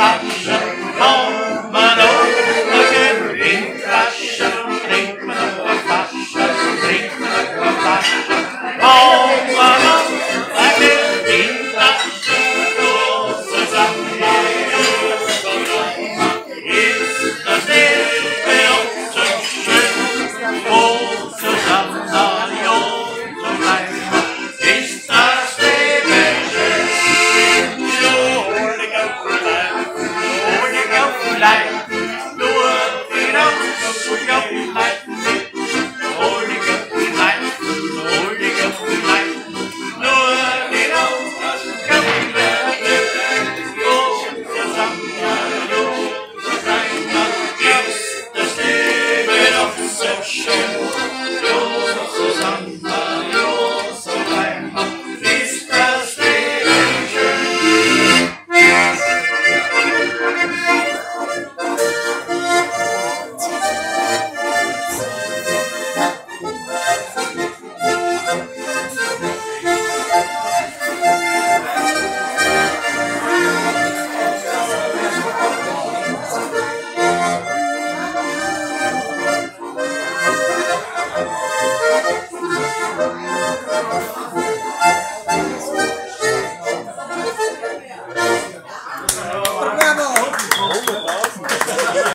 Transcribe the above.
rotten Hashem, Lord Hosanna.